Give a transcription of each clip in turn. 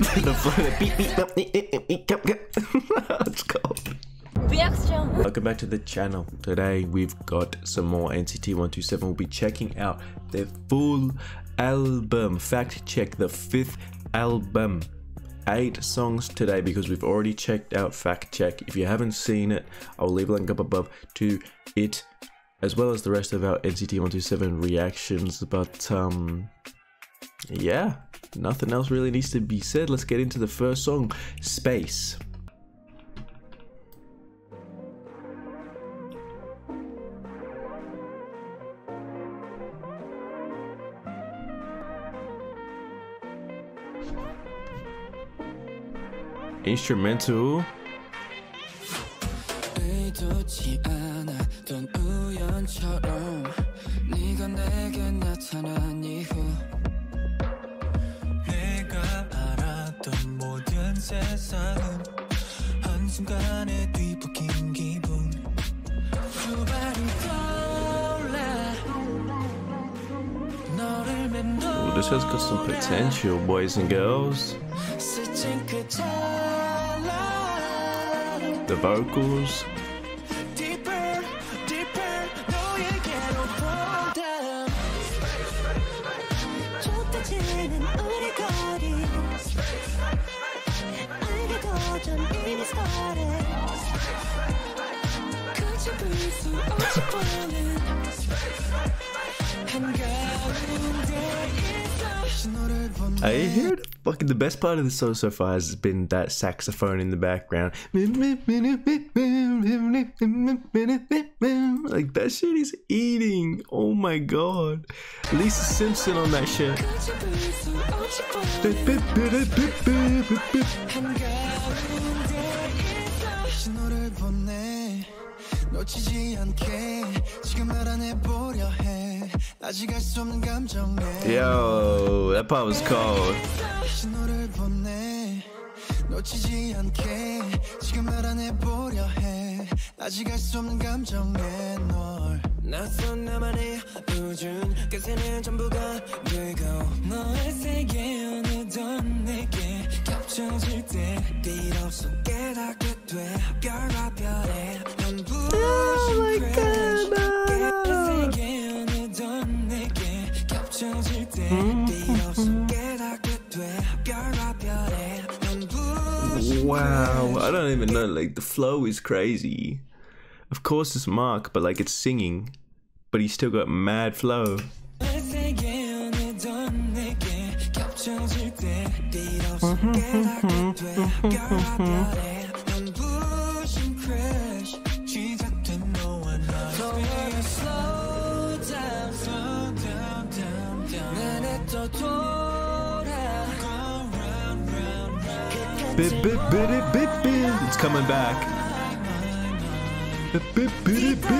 the flow, beep beep beep beep beep beep beep. Let's go. Reaction. Welcome back to the channel. Today we've got some more NCT 127. We'll be checking out their full album. Fact check the fifth album. Eight songs today because we've already checked out Fact Check. If you haven't seen it, I'll leave a link up above to it as well as the rest of our NCT 127 reactions. But um yeah, nothing else really needs to be said. Let's get into the first song, Space. Instrumental. 세상은 한순간에 뒤바뀐 기분 두 발이 떠올라 너를 맴도 Ooh, this has got some potential, boys and girls. 스친 그 찰나 The vocals. shouldn't even started. Could you breathe Fucking the best part of the song so far has been that saxophone in the background. Like that shit is eating. Oh my god. Lisa Simpson on that shit. 놓치지 않게 지금 알아내보려 해. 아직 알수 없는 감정에 Yo, that part was cold. 신호를 보내. 놓치지 않게 지금 알아내보려 해. 아직 알수 없는 감정에 널. 낯선 나만의 우준 끝에는 전부가 되고 너의 세계 어느덧 내게 겹쳐질 때 비로소 깨닫게 돼 별과 별의 눈부신 crash 너의 세계 어느덧 내게 겹쳐질 때 비로소 깨닫게 돼 별과 별의 눈부신 Wow, I don't even know. Like the flow is crazy. Of course, it's Mark, but like it's singing, but he's still got mad flow. Bip, bip, bip, bip, bip. It's coming back. Bip, bip, bip, bip.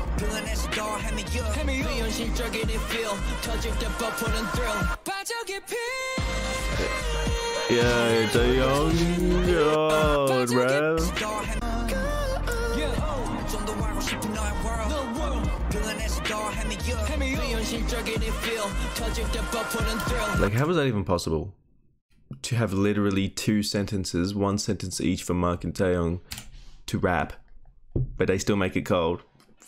좀더 알고 싶은 너의 world 그 안에서 더 헤매여 비현실적인 이 feel 터질 때 뻗푸는 thrill 빠져 깊이 Yeah, the young god, bro. 좀더 알고 싶은 너의 world 그 안에서 더 헤매여 비현실적인 이 feel 터질 때 뻗푸는 thrill Like, how is that even possible? To have literally two sentences, one sentence each for Mark and Taeyong to rap, but they still make it cold.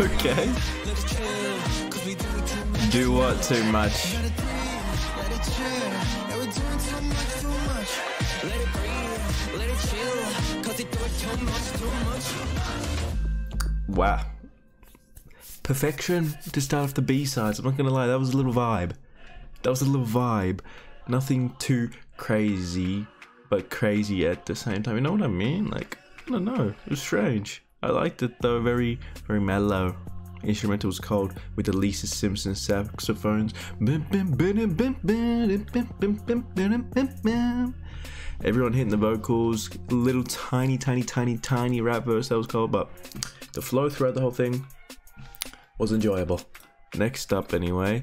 Okay. Do what too much? Wow. Perfection to start off the B sides. I'm not gonna lie, that was a little vibe. That was a little vibe. Nothing too crazy, but crazy at the same time. You know what I mean? Like, I don't know. It was strange. I liked it though. Very, very mellow. Instrumental was cold with the Lisa Simpson saxophones. Everyone hitting the vocals. Little tiny, tiny, tiny, tiny rap verse that was cold, but the flow throughout the whole thing was enjoyable. Next up, anyway,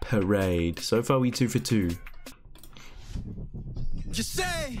Parade. So far, we two for two. You say,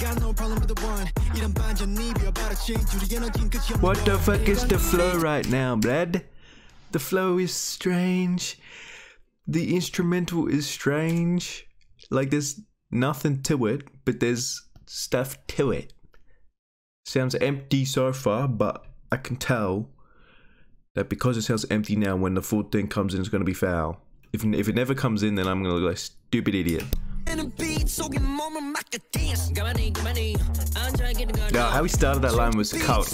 What the fuck is the flow right now, blood? The flow is strange. The instrumental is strange. Like there's nothing to it, but there's stuff to it. Sounds empty so far, but I can tell that because it sounds empty now, when the full thing comes in, it's gonna be foul. If if it never comes in, then I'm gonna look like stupid idiot. Yeah, how he started that line was cult.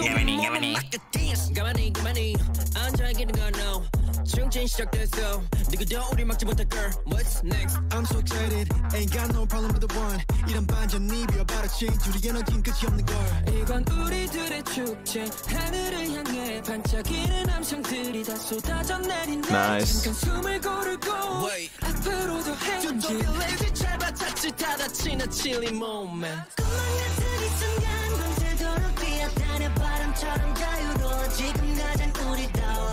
가만히 가만히 가만히 가만히 앉아 있기는 건 no. 중진 시작됐어. 누구도 우리 막지 못할 girl. What's next? I'm so excited, ain't got no problem with the one. 이런 반전 입이야 바라친 줄이 에너진 끝이 없는 걸. 이건 우리들의 축제 하늘을 향해 반짝이는 함성들이 다 쏟아져 내린다 Nice. 잠깐 숨을 고르고 Wait. 앞으로도 행진 레이지 짧아 자칫 다 다치는 chilly moment. 꿈만 같은 이 순간 밤새도록 뛰어다녀 바람처럼 자유로워 지금 가장 우리다워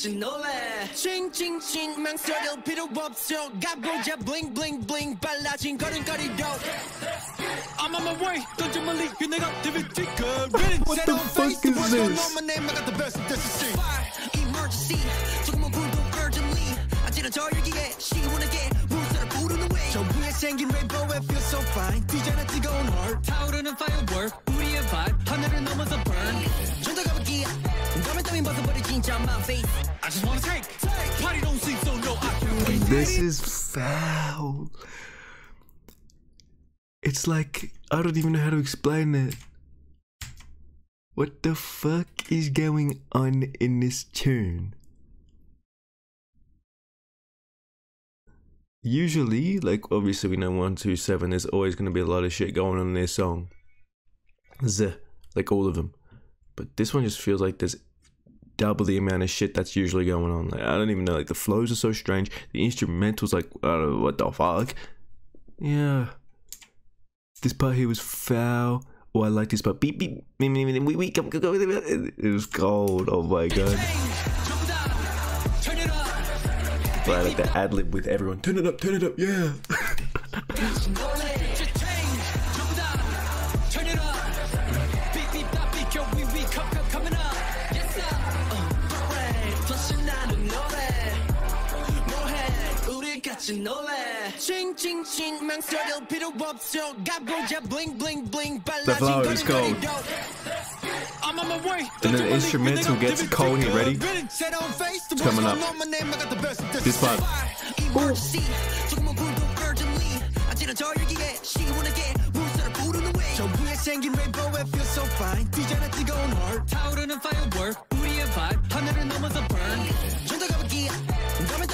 우리 같이 놀래. 칭칭칭 망설일 필요 없어. 가보자 bling bling bling 빨라진 걸음걸이도. I'm on my way. 던져 멀리 그 내가 DVD 그 What the fuck is this? My name, I got the best of this is shit. Fire, emergency. 조금만 불도 urgently. 아찔해져 여기에 시원하게 물살을 부르는 way. 저 위에 생긴 rainbow, it feels so fine. 뒤져나 뜨거운 heart. 타오르는 firework 우리의 vibe 하늘을 넘어서 burn 좀더 가볼게. Ain't buzzing but a jean on my face. I just wanna take. Party don't sleep, so no, I can wait. This is foul. It's like, I don't even know how to explain it. What the fuck is going on in this tune? Usually, like obviously we know 127, there's always going to be a lot of shit going on in this song. Z, like all of them. But this one just feels like there's double the amount of shit that's usually going on. Like, I don't even know. Like the flows are so strange. The instrumentals, like, I don't know what the fuck? Yeah. This part here was foul. Oh, I like this part. Beep beep. Beep beep. beep, beep, beep come, come, come. It was gold. Oh my god. But I like the ad lib with everyone. Turn it up. Turn it up. Yeah. 같이 놀래. 칭칭칭 망설일 필요 없어. 가보자. bling bling bling The flower is cold And an instrumental gets Cody ready? It's coming up. This part.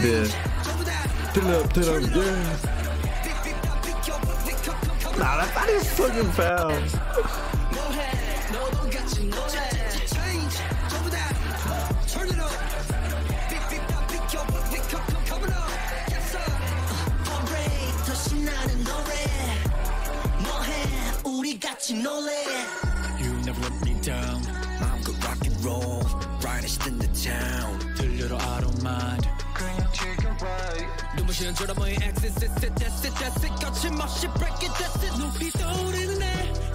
Yeah. Turn up, turn up, yeah. Nah, that body is fucking foul. You never let me down rock and roll Brightest in the town that's it that's it break it that's it. 높이 떠오르는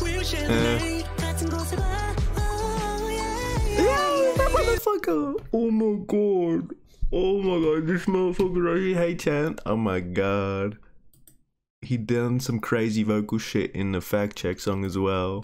Will 같은 곳에 봐. Oh yeah that motherfucker oh my god. Oh my god. This motherfucker right here Haechan. Oh my god. He done some crazy vocal shit in the fact check song as well.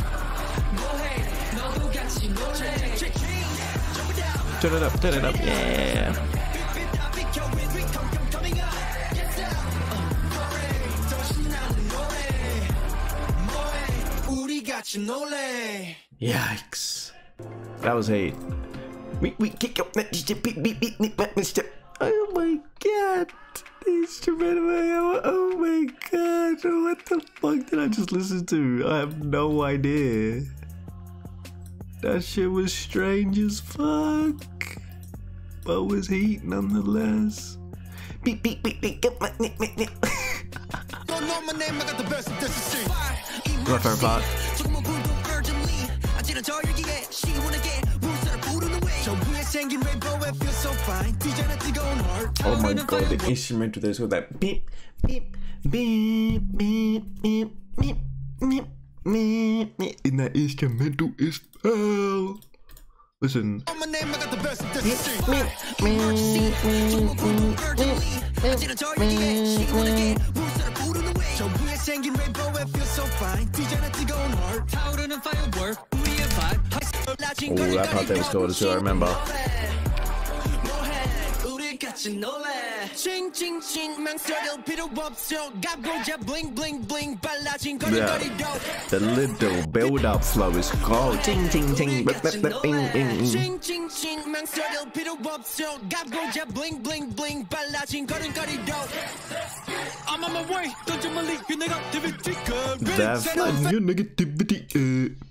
turn it up, turn it up. Yeah. Yikes. That was eight. We, we kick up step. Oh my god. The. Oh my god. What the fuck did I just listen to? I have no idea. That shit was strange as fuck, but was heat nonetheless. Beep, beep, beep, beep, get my, nip, nip, nip. Don't know my name, I got the best of this shit. Girlfriend pod. Oh my god, the instrumental there's with that beep, beep, beep, beep, beep, beep, beep. Me, me, in that instrumental is hell. Listen. On my name, I. Me, me, me, me, me, feel so fine. Oh, that part that was cool too, I remember. Yeah. The little build up flow is called. Ching ching ching. Bling bling Ching ching ching 망설여 필요 없어 가보자 bling bling bling 빨라진 걸음걸이도 I'm on my way. 던져 멀리 내 negativity That's negativity uh.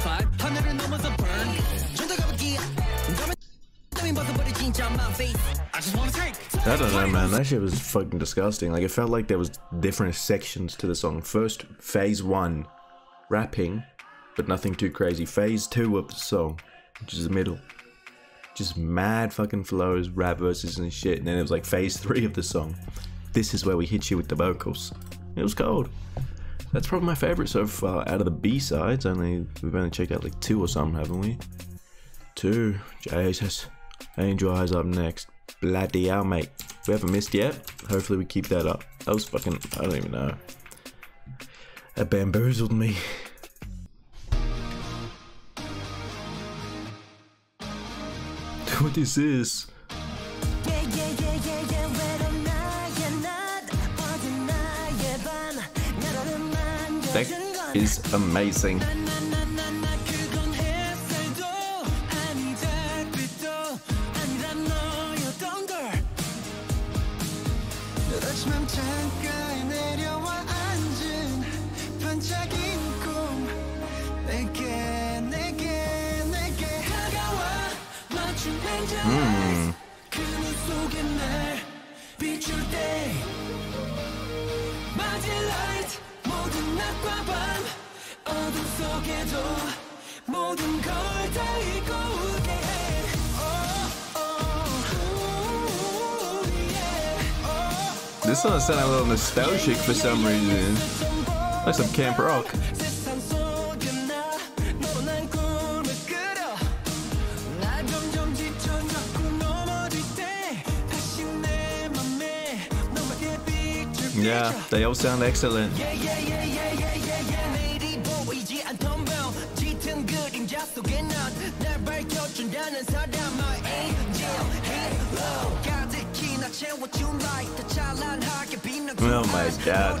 vibe 100을 넘어서 burn I don't know, man. That shit was fucking disgusting. Like, it felt like there was different sections to the song. First, phase one, rapping, but nothing too crazy. Phase two of the song, which is the middle, just mad fucking flows, rap verses and shit. And then it was like phase three of the song. This is where we hit you with the vocals. It was cold. That's probably my favorite so far out of the B-sides. Only We've only checked out like two or something, haven't we? Two. Jesus. Angel Eyes up next. Bloody hell, mate. We haven't missed yet. Hopefully we keep that up. That was fucking... I don't even know. That bamboozled me. what is this? Is amazing. this song sounded a little nostalgic for some reason. Like some camp rock. Yeah, they all sound excellent. Oh my god.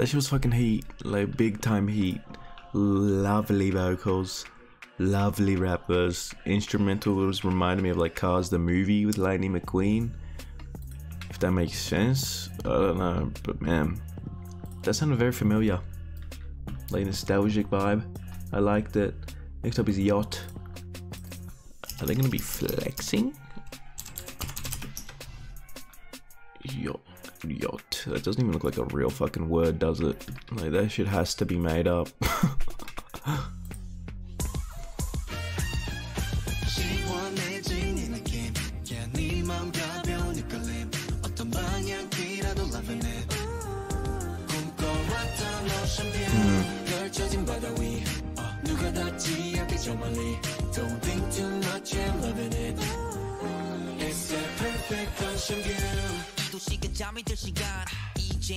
That shit was fucking heat, like big time heat. Lovely vocals, lovely rappers. Instrumentals reminded me of like Cars the movie with Lightning McQueen. If that makes sense, I don't know, but man, that sounded very familiar. Like nostalgic vibe, I liked it. Next up is Yacht. Are they gonna be flexing? Yacht. Yacht. That doesn't even look like a real fucking word, does it? Like, that shit has to be made up.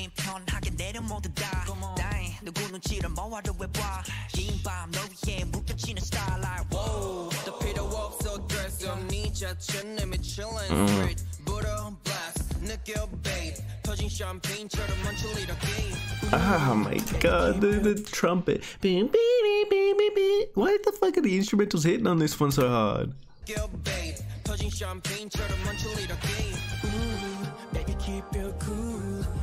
긴 편하게 내려 다. 다행 누구 눈치를 모아도 왜봐. 긴밤너 위에 묶여지는 starlight. 더 필요 없어 dress 없니 자체 내미 chillin' straight. 불어 blast. 느껴 babe. 터진 샴페인처럼 멈출 이렇게 Ah my god, the, the trumpet. Why the fuck are the instrumentals hitting on this one so hard? Ooh, baby keep your cool.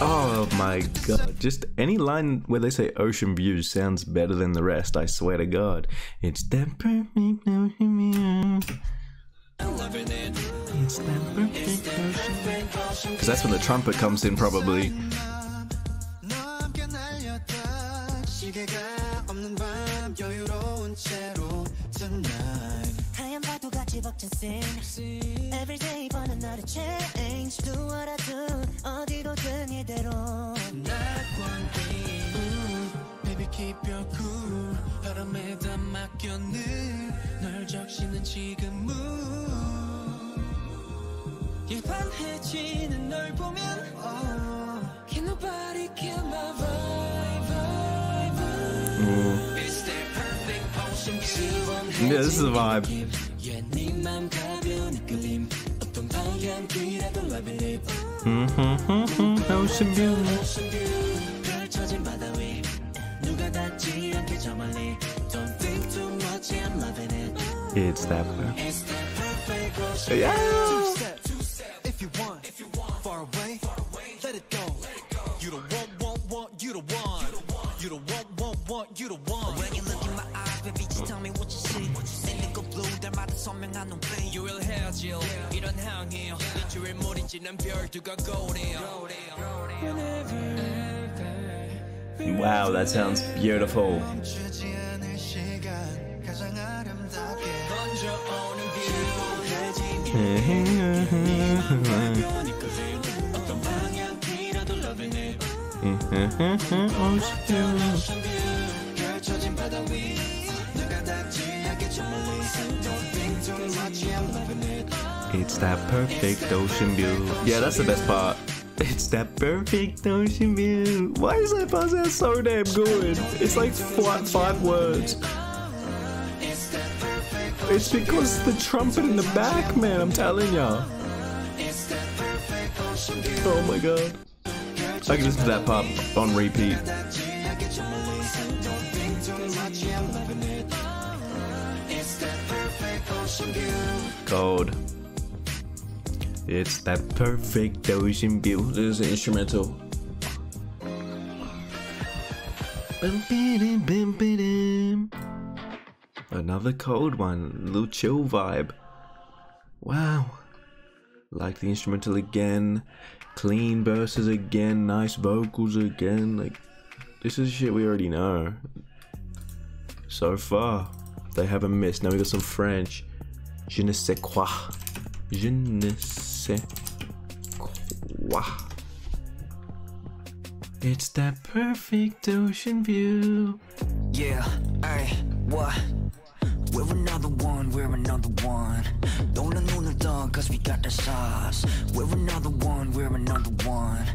Oh my god. Just any line where they say ocean views sounds better than the rest, I swear to god. It's that perfect ocean view. It's that perfect ocean Because that's when the trumpet comes in, probably 파도같이 벅찬 scene Every day but another change Do what I do 어디로든 이대로 Not one thing Baby keep your cool 바람에다 맡겨 늘널 적시는 지금은 예반해지는 널 보면 oh, Can nobody kill my vibe, vibe, vibe. It's the perfect ocean view Yeah, this is the vibe. Yeah, 네맘 가벼운 이끌림 어떤 방향이라도 loving it Ocean view. ocean view 펼쳐진 바다 위 누가 닿지 않게 저 멀리 Don't think too much I'm loving it It's that perfect. It's the perfect ocean Yeah. Two step, two step if you want if you want far away let it go you don't want want want you don't want you don't want want want you don't want 이런 항해요 일주일 몰인 지난 별들과 고래요 Wow, that sounds beautiful. It's that perfect ocean view. Yeah, that's the best part. It's that perfect ocean view. Why is that part so damn good? It's like five, five words. It's because the trumpet in the back, man. I'm telling ya. Oh my god. I can listen to that pop on repeat. Gold. It's that perfect ocean view. This is the instrumental. Another cold one, little chill vibe. Wow. Like the instrumental again, clean verses again, nice vocals again. Like, this is shit we already know. So far, they haven't missed. Now we got some French. Je ne sais quoi. Je ne sais quoi. It's that perfect ocean view. Yeah, I what? We're another one, we're another one. Don't let no done, cause we got the sauce. We're another one, we're another one.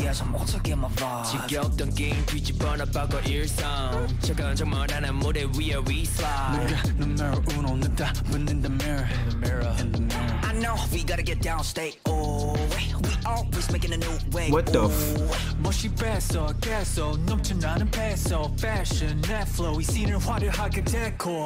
Yes, I'm also get my vibe. 지겹던 게임 뒤집어나 바꿔 일상 차가운 정말 하나 무대 위에 we slide numero uno 는다 붙는 the mirror in the mirror in the mirror I know we gotta get down, stay away. We always making a new way. What the f- Ooh. 멋이 뺐어 계속 넘쳐나는 패서 fashion that flow 이 씬을 화려하게 데코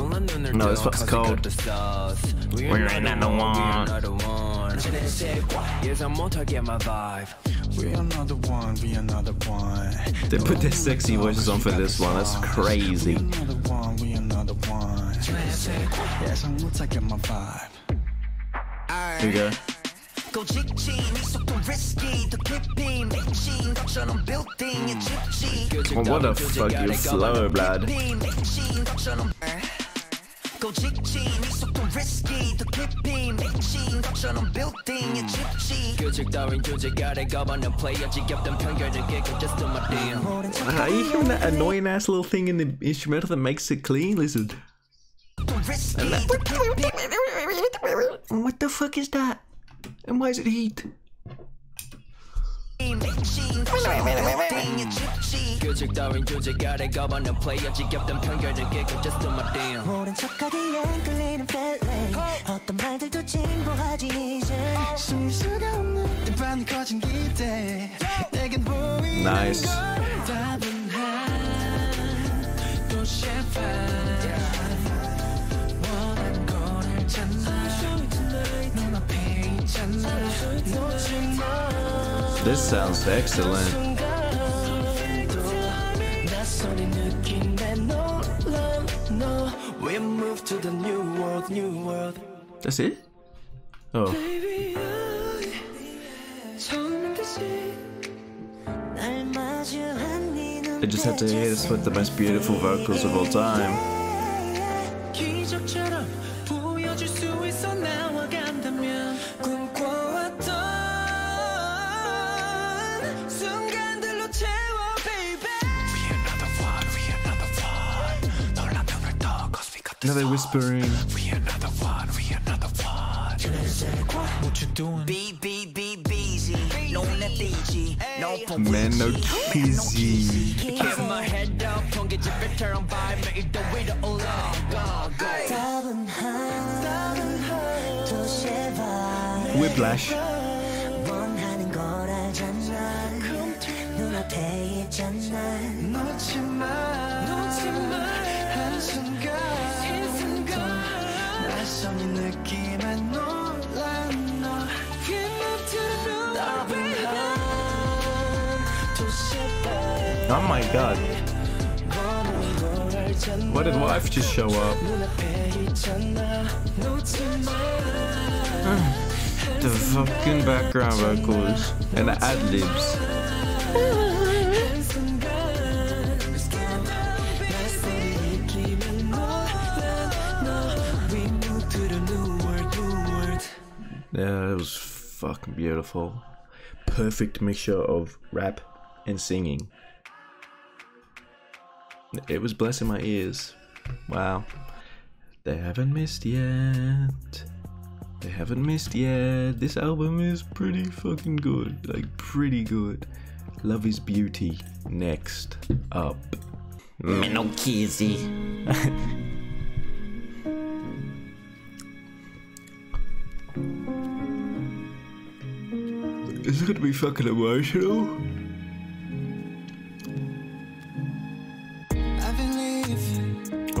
No, 떠, this fuck's cause we got cold. the sauce. We We're another another one, we one. another one. 예상 못하게 my vibe We another one, we another one. They put their sexy voices on for this one. That's crazy. We another one, we another one. 예상 못하게 my vibe. Here you go. 고 직진 이 속도 risky 더 깊이 미친 것처럼 building에 집지 Oh, what the fuck, you flow, blood. 미친 것처럼 고 직진 이 속도 risky 더 깊이 미친 것처럼 building에 집지 규칙 따윈 규칙 아래 가만한 플레이어 지겹던 편견을 깨고 just do my damn Are you hearing that annoying ass little thing in the instrumental that makes it clean? Listen. risky 더 깊이 What the fuck is that? And why is it heat? 규칙 따윈 규칙 아래 가만한 플레이어 지겹던 편견을 깨고 just do my damn 모른 척하기엔 끌리는 feeling 어떤 말들도 진보하지 이제 숨을 수가 없는 듯한 커진 기대. 내겐 보이는 Nice. 답 This sounds excellent. That's it? Oh. I just had to hear this with the most beautiful vocals of all time. whispering. We another one, we another one. What you doing? B B B B Z. No natiji. No Man no cheesy. Keep my head up, don't get your bitter on by me. The way to all go go. Whiplash. Oh my god. Why did wife just show up? The fucking background vocals and the ad libs. Yeah, it was fucking beautiful. Perfect mixture of rap and singing. It was blessing my ears. Wow. They haven't missed yet. They haven't missed yet. This album is pretty fucking good. Like, pretty good. Love is Beauty. Next up. Minokizzy. Is it gonna be fucking emotional? believe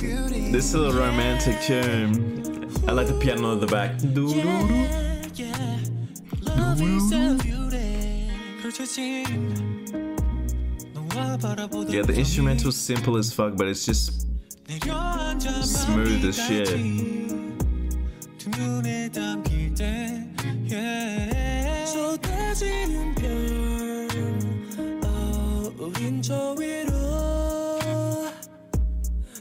This is a romantic tune. I like the piano in the back. Yeah, the instrumental's simple as fuck, but it's just smooth as shit.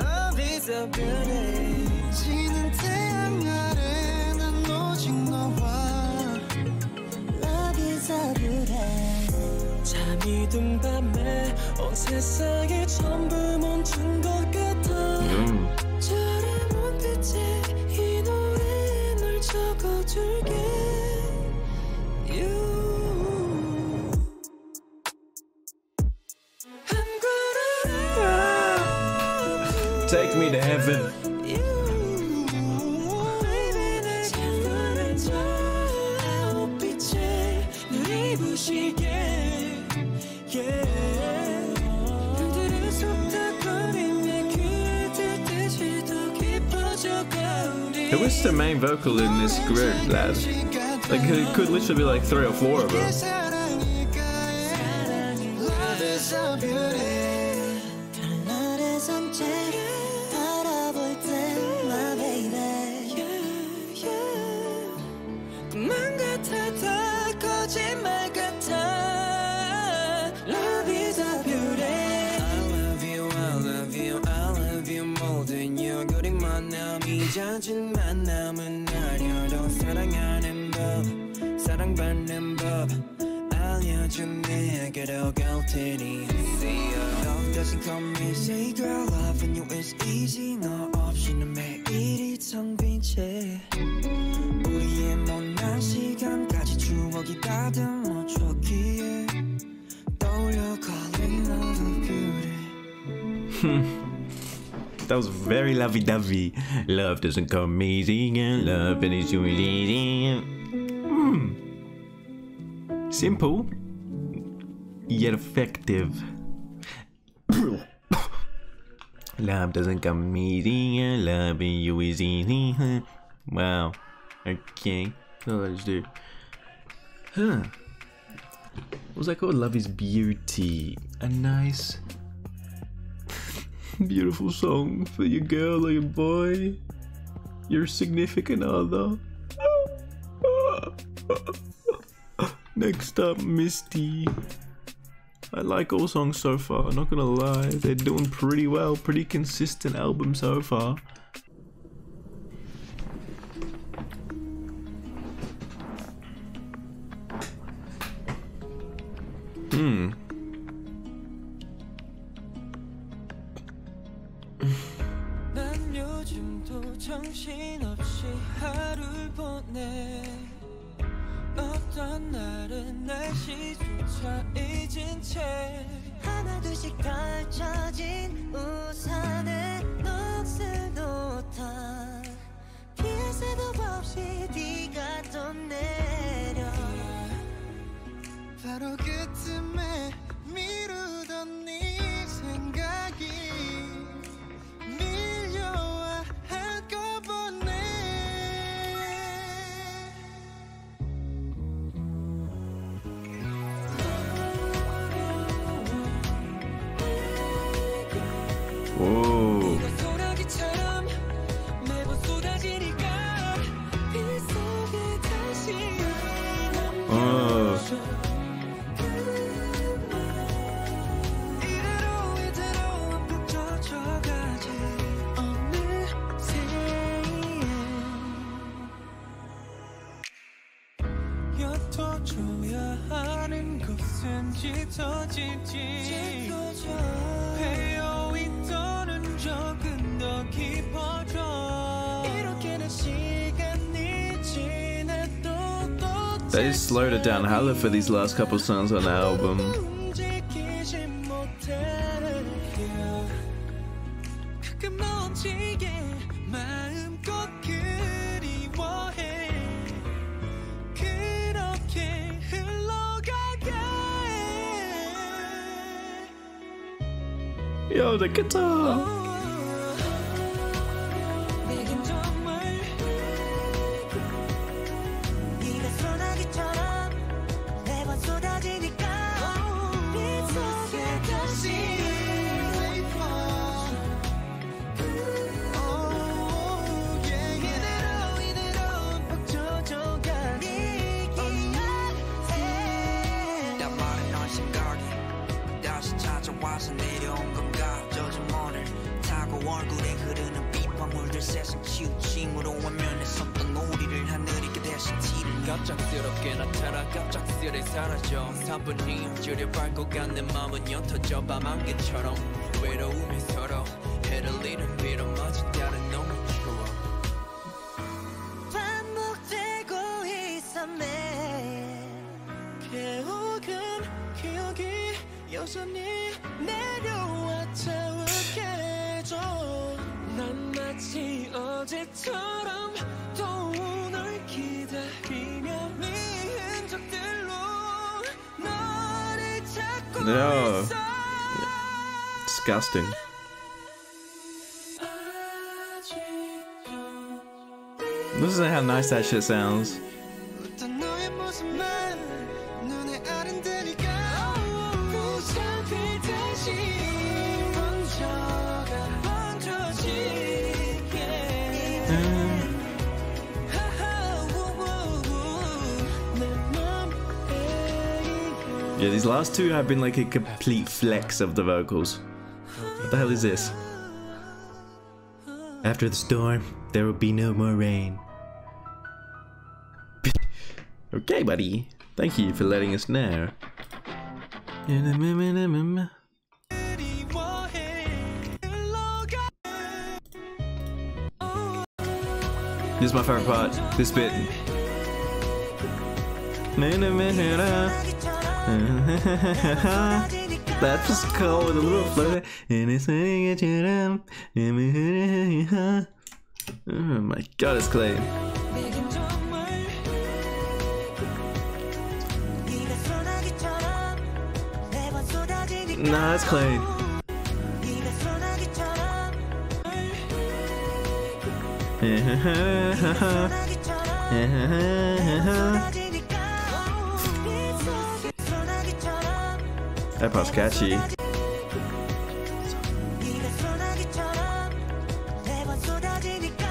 Love is a beauty 잠이 든 밤에 온 세상이 전부 멈춘 Take me to heaven. Who is the main vocal in this group, lad? Like, it could literally be like three or four of them. That was very lovey dovey. Love doesn't come easy, and love is too easy. Hmm. Simple, yet effective. love doesn't come easy, and you is easy. wow. Okay. So let's do. Huh. What was that called? Love is beauty. A nice beautiful song for your girl or your boy, your significant other. Next up, Misty. I like all songs so far, not gonna lie. They're doing pretty well, pretty consistent album so far. that'll get to slowed it down hella for these last couple songs on the album. Yo, the guitar! 세상 치우침으로 완면했었던 우리를 하늘이 그 대신 티를 내. 갑작스럽게 나타나 갑작스레 사라져. 3분이 줄여 밟고 간내 마음은 옅어져 밤 안개처럼 No. Disgusting. Listen to how nice that shit sounds. Yeah, these last two have been like a complete flex of the vocals. What the hell is this? After the storm, there will be no more rain. okay, buddy. Thank you for letting us know. This is my favorite part. This bit. That just cool with a little flavor. And it's at your them. Oh my god, it's Clay. Nah, it's Clay. That part's catchy.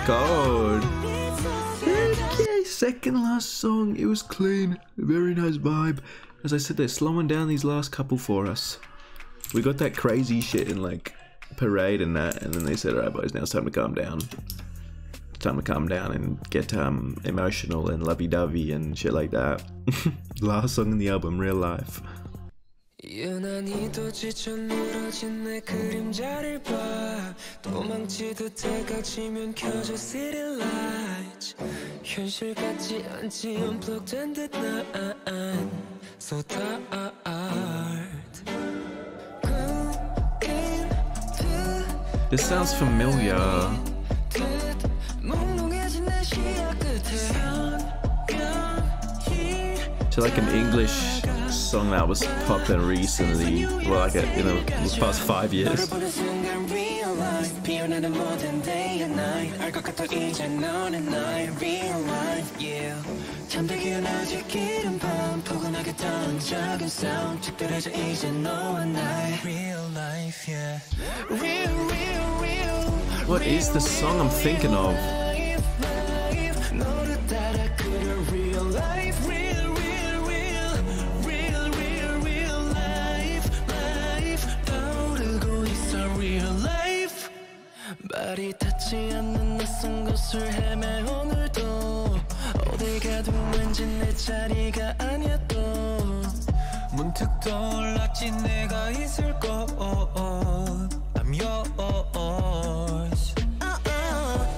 Gold. Okay, second last song. It was clean. Very nice vibe. As I said, they're slowing down these last couple for us. We got that crazy shit in like parade and that, and then they said, alright boys, now it's time to calm down. It's time to calm down and get um, emotional and lovey-dovey and shit like that. last song in the album, Real Life. 유난히도 지쳐 늘어진 내 그림자를 봐 도망치듯 해가 지면 켜져 city lights 현실 같지 않지 unplugged 듯난 so tired 끈긴 This sounds familiar. 듯 몽롱해진 내 시야 끝에 선명히 To like an English song that was popping recently, well, like a, in the past five years. What is the song I'm thinking of? 발이 닿지 않는 낯선 곳을 헤매 오늘도 내가 두면진 내 자리가 아니야 또 문득 떠올랐지 내가 있을 것 I'm yours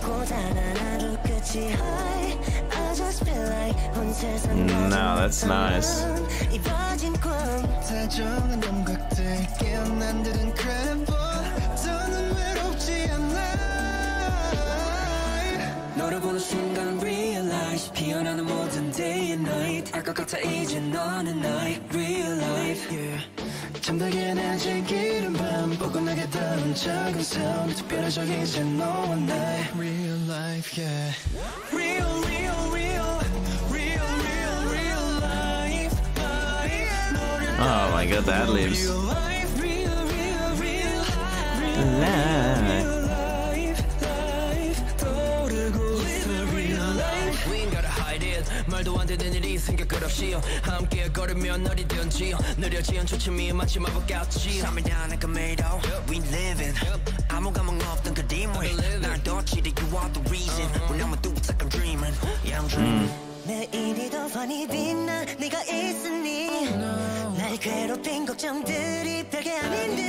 고단한 하루 끝이 high I just feel like 혼자서 No, that's nice. 이뤄진 꿈 다정한 감각들 깨어난 듯한 cramp 더는 외롭지 않아 너를 보는 순간 realize 피어나는 모든 day and night 알 것 같아 이제 너는 나의 real life yeah. 잠들게 내제 기른 밤 뻐근하게 닿은 작은 삶 특별해져 이제 너와 나의 real life yeah. real real real real real real life life 너를 Oh my god, that lives. 말도 안 되는 일이 생길 것 없이 함께 걸으면 어디든지 느려지는 초침이 마치 마법같이 3일 안에 그 매도 We living 아무 감흥 없던 그 dimwit 날 덧치듯 you are the reason When I'ma do it's like I'm dreaming Yeah I'm dreaming 내일이 더 환히 빛나 네가 있으니 날 괴롭힌 걱정들이 별게 아닌 듯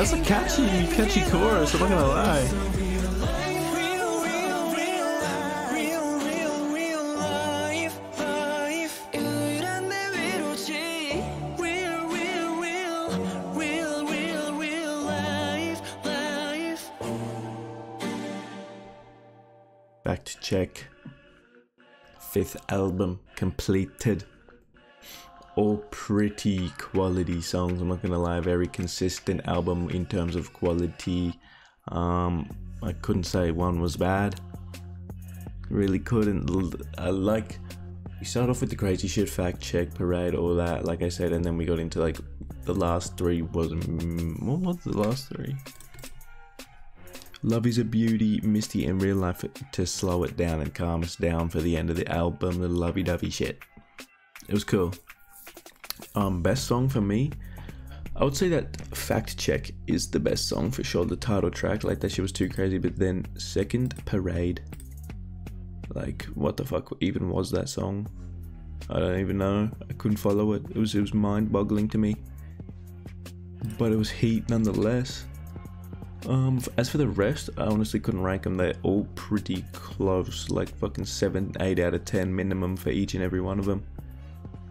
That's a catchy, catchy chorus, I'm not gonna lie. Back to check. Fifth album completed. All pretty quality songs. I'm not gonna lie, very consistent album in terms of quality. Um, I couldn't say one was bad. Really couldn't. i like. We started off with the crazy shit, fact check, parade, all that. Like I said, and then we got into like the last three. Was mm, what was the last three? Love is a Beauty, Misty, and Real Life to slow it down and calm us down for the end of the album, the lovey dovey shit. It was cool. Um, best song for me, I would say that Fact Check is the best song for sure. The title track, like that shit was too crazy, but then second, Parade. Like, what the fuck even was that song? I don't even know. I couldn't follow it. It was it was mind boggling to me. But it was heat nonetheless. Um, as for the rest, I honestly couldn't rank them. They're all pretty close, like fucking seven, eight out of ten minimum for each and every one of them.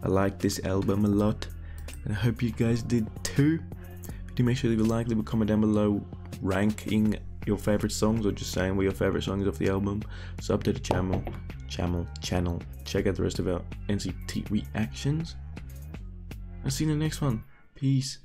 I like this album a lot, and I hope you guys did too. Do, make sure to leave a like, leave a comment down below, ranking your favorite songs, or just saying what your favorite songs of the album. Sub to the channel, channel, channel. Check out the rest of our NCT reactions. I'll see you in the next one. Peace.